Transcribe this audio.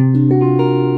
Música